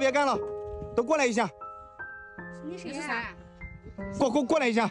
别干了，都过来一下。你是谁？过过过来一下。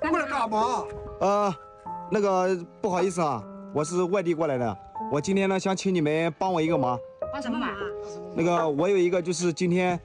过来干嘛？呃，那个不好意思啊，我是外地过来的，我今天呢想请你们帮我一个忙。帮什么忙啊？那个我有一个就是今天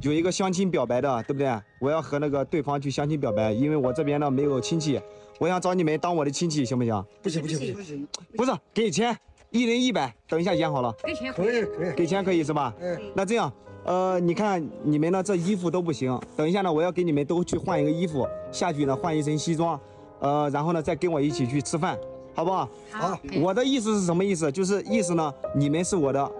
有一个相亲表白的，对不对？我要和那个对方去相亲表白，因为我这边呢没有亲戚，我想找你们当我的亲戚，行不行？不行不行不行，不是给钱，一人一百，等一下演好了。给钱可以可以。给钱可以是吧？嗯。那这样，呃，你看你们呢这衣服都不行，等一下呢我要给你们都去换一个衣服，下去呢换一身西装，呃，然后呢再跟我一起去吃饭，好不好？好。我的意思是什么意思？就是意思呢，你们是我的，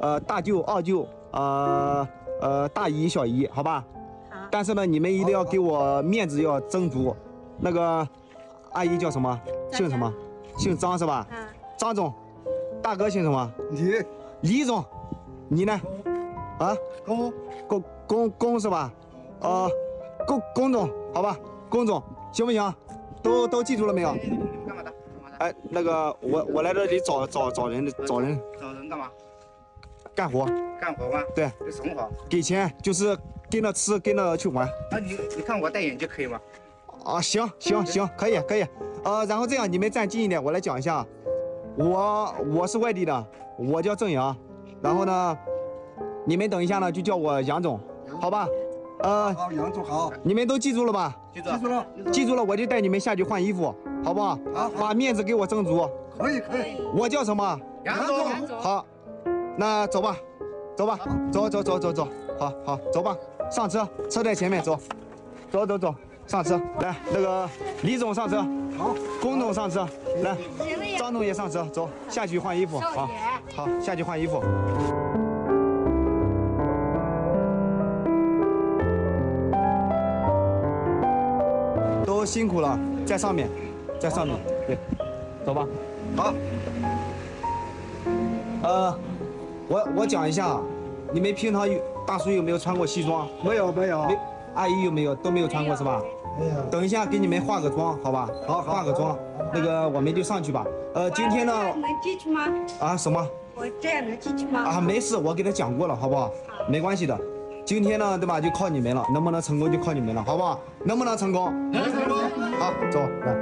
呃，大舅、二舅，呃呃大姨、小姨，好吧？好。但是呢，你们一定要给我面子要争足。那个阿姨叫什么？姓什么？姓张是吧？嗯。张总，大哥姓什么？李李总，你呢？啊，龚龚龚龚是吧？啊，龚龚总，好吧，龚总，行不行？都都记住了没有？干嘛的？干嘛的？哎，那个我我来这里找找找人找人找人干嘛？干活，干活吗？对，有什么活？给钱，就是跟着吃，跟着去玩。啊，你你看我戴眼镜可以吗？啊，行行行，可以可以。呃，然后这样你们站近一点，我来讲一下。我我是外地的，我叫郑阳。然后呢，你们等一下呢就叫我杨总，好吧？呃，好，杨总好。你们都记住了吧？记住记住了。记住了，我就带你们下去换衣服，好不好？好，把面子给我挣足。可以可以。我叫什么？杨总。好，那走吧，走吧，走走走走走，好好走吧，上车，车在前面，走，走走走，上车。来，那个李总上车，好，龚总上车，来，张总也上车，走，下去换衣服，好，好，下去换衣服。都辛苦了，在上面，在上面，对，走吧。好。呃，我我讲一下，你们平常有大叔有没有穿过西装？没有没有。阿姨有没有？都没有穿过是吧？等一下给你们化个妆，好吧？好，化个妆。那个我们就上去吧。呃，今天呢？能进去吗？啊，什么？我这样能进去吗？啊，没事，我给他讲过了，好不好？没关系的。今天呢，对吧？就靠你们了，能不能成功就靠你们了，好不好？能不能成功？能成功。好，走，来。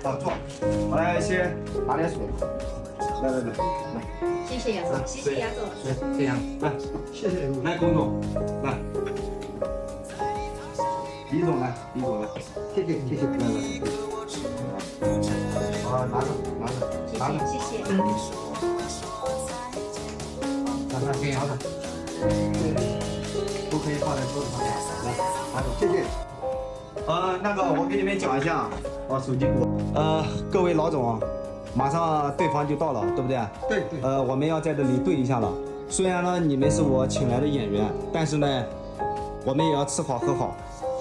谢杨总。好，坐。我来先拿点水。来来来，来。谢谢杨总，谢谢杨总。水，这样，来，谢谢。来，龚总，来。李总来，李总来，谢谢谢谢，来来。啊，拿着拿着拿着，谢谢。拿着拿着，都可以放在桌子上面，来拿着，谢谢。呃，那个我给你们讲一下，把手机给我。呃，各位老总，马上对方就到了，对不对？对对。呃，我们要在这里对一下了。虽然呢，你们是我请来的演员，但是呢，我们也要吃好喝好。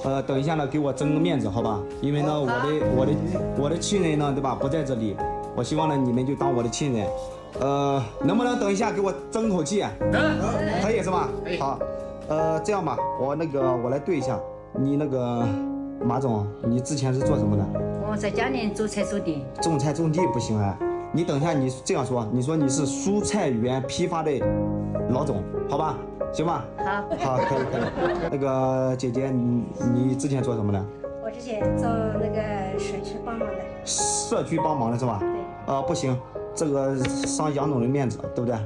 呃，等一下呢，给我争个面子，好吧？因为呢，我的我的我的亲人呢，对吧？不在这里，我希望呢，你们就当我的亲人。呃，能不能等一下给我争口气？能，可以是吧？可以好，呃，这样吧，我那个我来对一下，你那个马总，你之前是做什么的？我在家里种菜种地。种菜种地不行啊，你等一下，你这样说，你说你是蔬菜园批发的老总，好吧？行吧？好，好，可以可以。那个姐姐，你你之前做什么的？我之前做那个社区帮忙的。社区帮忙的是吧？对。呃，不行，这个伤杨总的面子，对不对？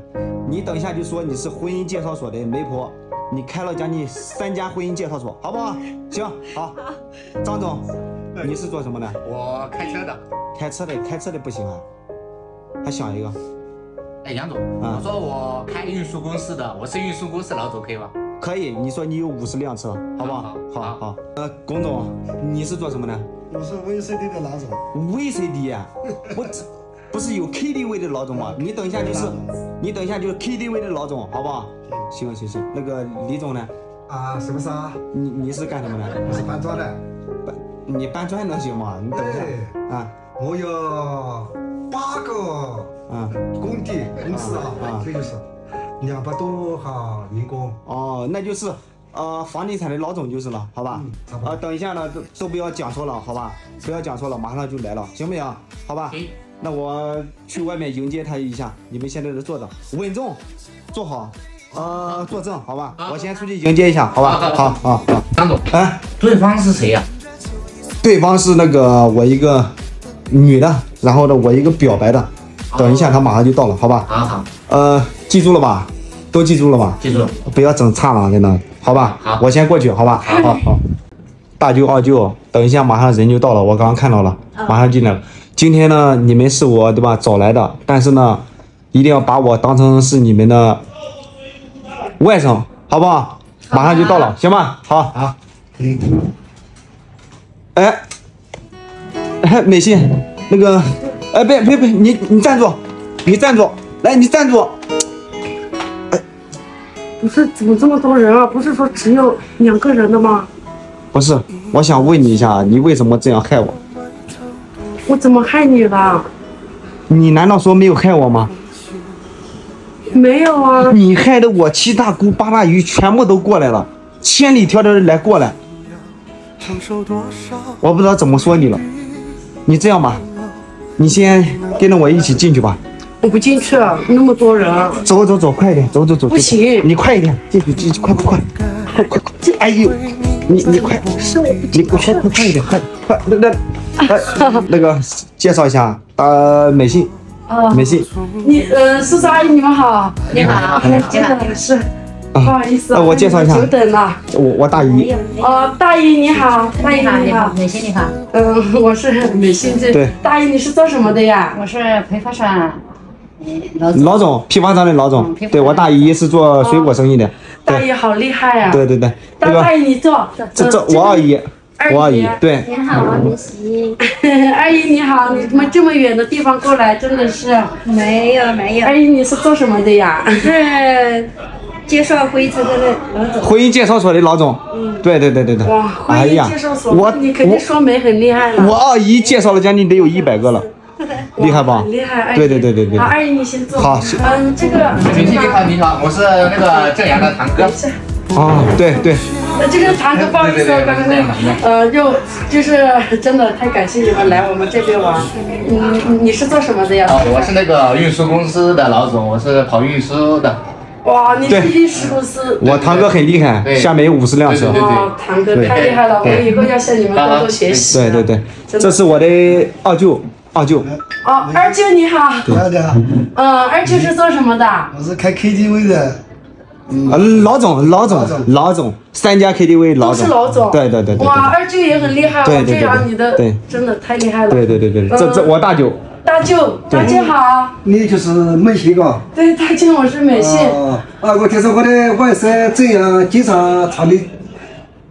你等一下就说你是婚姻介绍所的媒婆，你开了将近三家婚姻介绍所，好不好？行，好。张总，你是做什么的？我开车的。开车的，开车的不行啊，还想一个。哎，杨总，啊我说我开运输公司的，我是运输公司老总，可以吗？可以，你说你有五十辆车，好不好？好好好好。呃，龚总，你是做什么的我是 VCD 的老总，？VCD 啊，我这不是有 KTV 的老总吗？你等一下就是，你等一下就是 KTV 的老总，好不好？行行行，那个李总呢？啊，什么事啊？你你是干什么的？我是搬砖的。搬你搬砖能行吗？你等一下啊我有八个啊工地公司啊啊，这就是两百多号员工。哦，那就是呃房地产的老总就是了，好吧嗯？差不多呃，等一下呢，都都不要讲错了，好吧？不要讲错了，马上就来了，行不行？好吧。那我去外面迎接他一下，你们现在都坐着，稳重，坐好，呃，坐正，好吧？好我先出去迎接一下，好吧？好好好好。张总，哎，对方是谁呀？对方是那个我一个女的，然后呢，我一个表白的，等一下他马上就到了，好吧？好好，呃，记住了吧？都记住了吧？记住了。不要整差了，真的，好吧？好我先过去，好吧？好好好。大舅、二舅，等一下，马上人就到了，我刚刚看到了，马上进来了。今天呢，你们是我对吧找来的，但是呢，一定要把我当成是你们的外甥，好不好？马上就到了，行吧？好。好，嗯，哎，哎，美信，那个，哎，别别别，你你站住，你站住，来，你站住。不是，怎么这么多人啊？不是说只有两个人的吗？不是，我想问你一下，你为什么这样害我？我怎么害你了？你难道说没有害我吗？没有啊，你害得我七大姑八大姨全部都过来了，千里迢迢的来过来，我不知道怎么说你了。你这样吧，你先跟着我一起进去吧。我不进去，那么多人，走走走，快一点，走走走。不行你快一点，进去进去，快快快，快快快！哎呦，你你快，你快快快快一点，快快那那，哎 那个介绍一下，呃，美信，啊，美信，你呃，叔叔阿姨你们好，你好，哎你好。真的是，不好意思，啊我介绍一下久等了。我我大姨，哦，大姨你好，大姨你好，你好，美心你好，嗯，我是美心这。对大姨你是做什么的呀？我是批发商，嗯，老总。老总，批发商的老总对我大姨是做水果生意的，大姨好厉害呀！对对对，大大姨你坐，这这呃我二姨，二我二姨姨，对，你好，美心。阿姨你好，你们这么远的地方过来，真的是。没有没有阿，姨你是做什么的呀？是介绍灰尘的那老总。婚姻介绍所的老总，对对对对对哇，，婚姻哎呀介绍所，我你肯定说媒很厉害了。我二姨介绍了将近得有一百个了，厉害吧？厉害，阿姨。对对对对对好，阿姨你先坐。好嗯，这个你好，你好，我是那个正阳的堂哥。哦，对对，呃，这个堂哥，不好意思，对对对刚刚这样的呃，就就是真的太感谢你们来我们这边玩。嗯，你是做什么的呀？哦，我是那个运输公司的老总，我是跑运输的。哇，你对是运输公司。我堂哥很厉害，对。下面有五十辆车。对，对哇，堂哥太厉害了，我以后要向你们多多学习。对对对，这是我的二舅，二舅，哦，二舅你好。大家好，嗯，二舅是做什么的？我是开 KTV 的，啊，老总，老总，老总，三家 KTV 老都总，是老总。对对对对哇，二舅也很厉害这样你的对。真的太厉害了。对对对对对，这这我大舅，大舅，大舅好。你就是美信嘎？对，大舅，我是美信。啊啊！我听说我的外甥这样经常朝你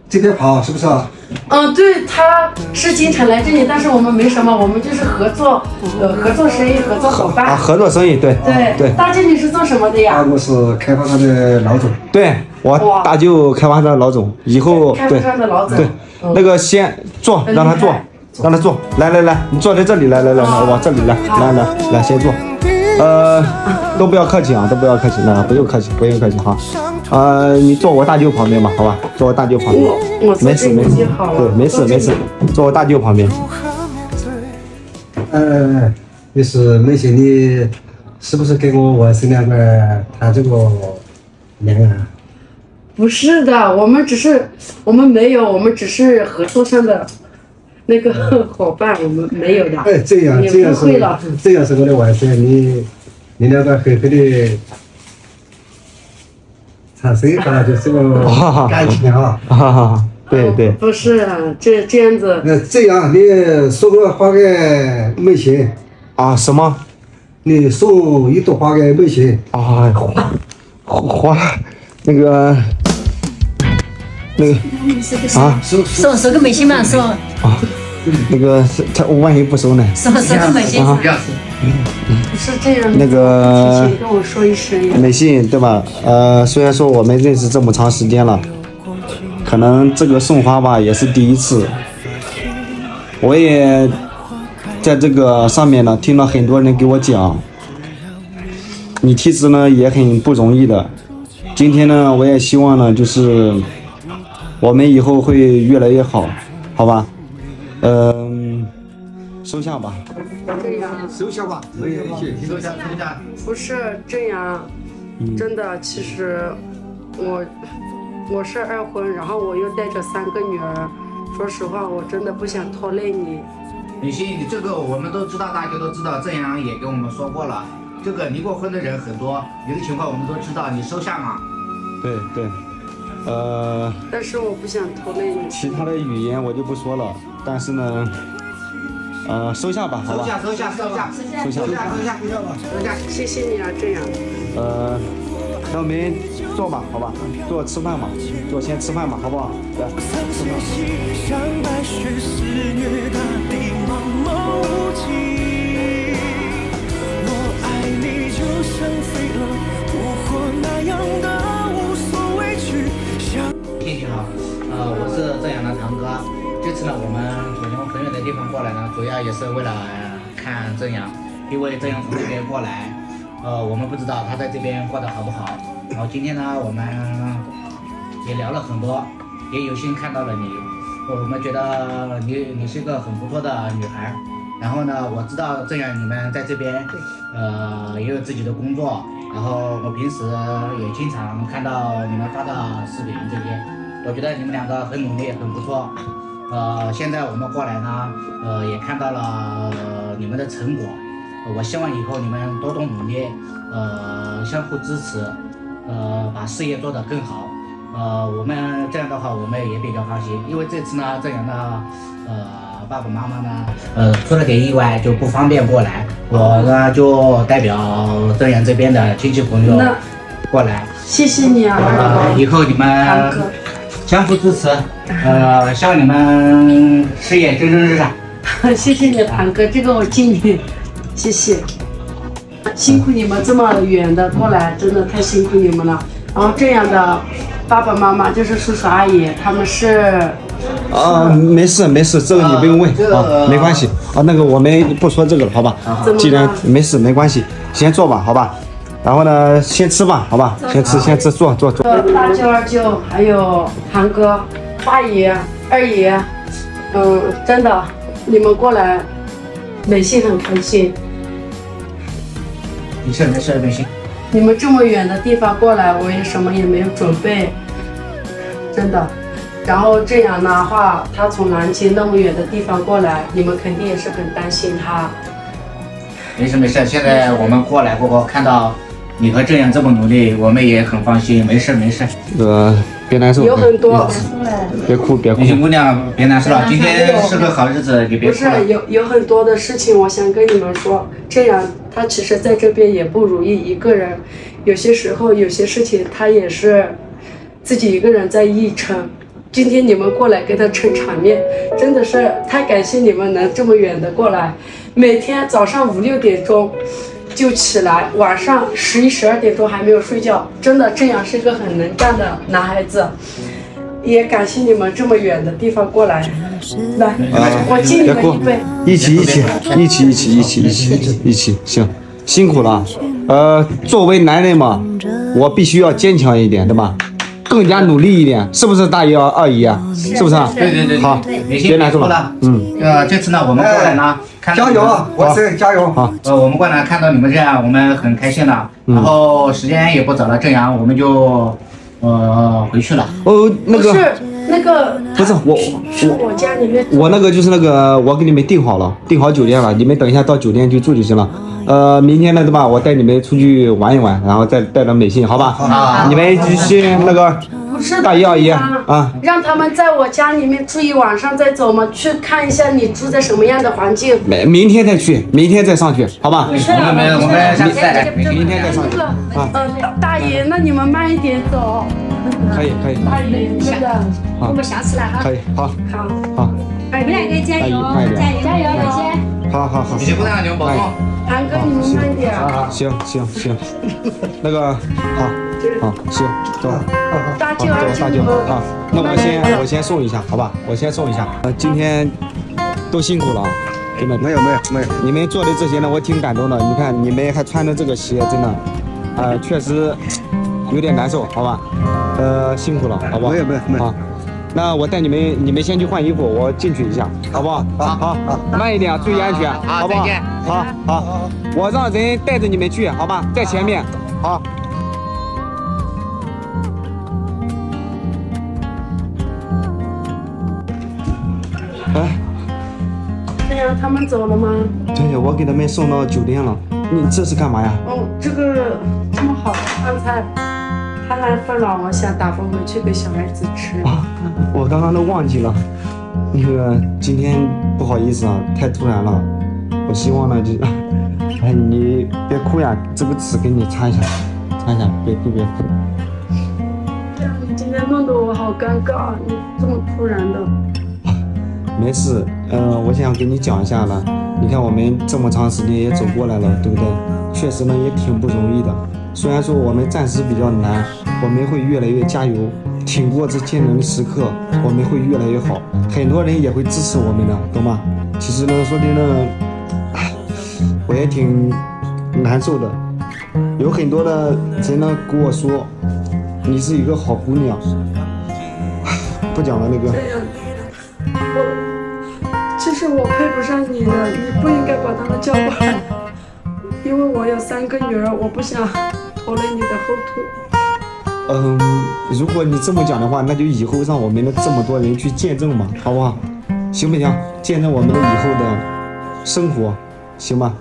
这边跑，是不是啊？嗯，对，他是经常来这里，但是我们没什么，我们就是合作，呃，合作生意，合作伙啊，合作生意，对对对大舅你是做什么的啊，呀？我是开发商的老总。对，我大舅开发商老总，以后开发对商的老总。对，嗯那个先坐，让他坐让他坐，来来来，你坐在这里，来来来，来往这里来，来来来，先坐，呃，都不要客气啊，都不要客气，那，不用客气，不用客气哈，呃，你坐我大舅旁边吧，好吧，坐我大舅旁边。我我，坐没事没事。对，没事没事，坐我大舅旁边，呃，你是美信，你是不是跟我外甥两个谈这个恋爱啊？不是的，我们只是，我们没有，我们只是合作上的那个伙伴，我们没有的。哎，这样这样是。这样是我的外甥，你你两个狠狠的产生一下就是个感情啊。哈哈哈，对对，不是啊这这样子，那这样你送个花给美信，啊什么？你送一朵花给美信，啊花花那个那个啊收收个美心嘛，收啊那个他我万一不收呢？收收个美心。啊不是这样。那个提前跟我说一声。美信对吧？呃，虽然说我们认识这么长时间了，可能这个送花吧也是第一次，我也在这个上面呢听了很多人给我讲，你其实呢也很不容易的。今天呢，我也希望呢就是我们以后会越来越好，好吧？嗯、收下吧。这样收下吧，没有谢收下收下。不是这样，真的，其实我我是二婚，然后我又带着三个女儿。说实话，我真的不想拖累你。李欣，你这个我们都知道，大家都知道，郑阳也跟我们说过了。这个离过婚的人很多，你的情况我们都知道，你收下嘛。对对，呃。但是我不想拖累你。其他的语言我就不说了，但是呢，呃，收下吧，好吧，收下收下收下收下，收下收下收下。谢谢你啊，这样。呃，那我们坐吧，好吧，坐吃饭吧，坐先吃饭吧，好不好？来，像白次呢，我们从很远的地方过来呢，主要也是为了看郑阳，因为郑阳从这边过来，呃，我们不知道他在这边过得好不好。然后今天呢，我们也聊了很多，也有幸看到了你，我们觉得你你是一个很不错的女孩。然后呢，我知道郑阳你们在这边，呃，也有自己的工作，然后我平时也经常看到你们发的视频这些，我觉得你们两个很努力，很不错。呃，现在我们过来呢，呃，也看到了、呃你们的成果。呃我希望以后你们多多努力，呃，相互支持，呃，把事业做得更好。呃，我们这样的话，我们也比较放心，因为这次呢，正阳的呃爸爸妈妈呢，呃，出了点意外，就不方便过来。我呢，就代表正阳这边的亲戚朋友过来。谢谢你啊，呃，以后你们哥。相互支持，呃，希望你们事业蒸蒸日上。谢谢你，堂哥，这个我敬你，谢谢。辛苦你们这么远的过来，真的太辛苦你们了。然后这样的爸爸妈妈就是叔叔阿姨，他们是啊，没事没事，这个你不用问啊这个啊，没关系啊，那个我们不说这个了，好吧怎么？了既然没事没关系，先坐吧，好吧？然后呢，先吃吧，好吧？先吃先吃，坐坐坐。呃大舅、二舅，还有韩哥、大爷、二爷，嗯，真的，你们过来，美心很开心。没事没事没事。你们这么远的地方过来，我也什么也没有准备，真的。然后这样的话，他从南京那么远的地方过来，你们肯定也是很担心他。没事没事，现在我们过来过后看到，你和正阳这么努力，我们也很放心。没事没事，这个别难受，有很多，别哭别哭女。性姑娘别难受了，今天是个好日子，你别不哭了是。有有很多的事情，我想跟你们说。这样，他其实在这边也不如意，一个人，有些时候有些事情他也是自己一个人在一撑。今天你们过来给他撑场面，真的是太感谢你们能这么远的过来。每天早上五六点钟就起来，晚上十一十二点钟还没有睡觉，真的这样是个很能干的男孩子。也感谢你们这么远的地方过来，来，啊我敬你们一杯。，一起一起一起一起一起一起一起，行，辛苦了。呃，作为男人嘛，我必须要坚强一点，对吧？更加努力一点，是不是大姨二姨啊？是不是啊？对对对，好，别难受了。。嗯，呃，这次呢，我们过来呢，看加油啊！我是加油。好，呃，我们过来看到你们这样，我们很开心的。嗯然后时间也不早了，正阳我们就呃回去了。哦，那个是那个，不是我我我家里面我那个就是那个，我给你们订好了，订好酒店了，你们等一下到酒店去住就行了。呃，明天呢，对吧？我带你们出去玩一玩，然后再带到美信，好吧？好你们继续那个不是大姨二姨啊啊，让他们在我家里面住一晚上再走嘛，去看一下你住在什么样的环境。明明天再去，明天再上去，好吧？我们没有，我们下次再来。明天再上去那个，啊，呃，大大爷，那你们慢一点走。可以可以大爷，真的我们下次来哈。可以，好，好，好，你们两个加油，加油，加油，美心。好好好女，性姑娘，你们保重。韩哥你们慢一点。行行行，那个好，好行，走，大舅好走，大舅啊，那我先我先送一下，好吧？我先送一下。呃，今天都辛苦了啊，真的。没有没有没有，你们做的这些呢，我挺感动的。你看，你们还穿着这个鞋，真的，呃，确实有点难受，好吧？呃，辛苦了，好不好？没有没有没有好，那我带你们，你们先去换衣服，我进去一下，好不好？好好好，慢一点，注意安全，好不好再见？好好，我让人带着你们去，好吧？在前面，好。他们走了吗？对呀，我给他们送到酒店了。你这是干嘛呀？哦，这个这么好的饭菜，太浪费了，我想打包回去给小孩子吃。啊，我刚刚都忘记了。那个今天不好意思啊，太突然了。我希望呢，就，哎，你别哭呀，这个纸给你擦一下，擦一下，别哭别哭。你今天弄得我好尴尬，你这么突然的。没事，嗯，我想跟你讲一下了。你看我们这么长时间也走过来了，对不对？确实呢也挺不容易的。虽然说我们暂时比较难，我们会越来越加油，挺过这艰难的时刻，我们会越来越好。很多人也会支持我们的，懂吗？其实呢，说真的，我也挺难受的。有很多的人呢跟我说，你是一个好姑娘。不讲了，那个。我配不上你的，你不应该把他们叫过来，因为我有三个女儿，我不想拖累你的后腿。嗯，如果你这么讲的话，那就以后让我们的这么多人去见证嘛，好不好？行不行？见证我们的以后的生活，行吧？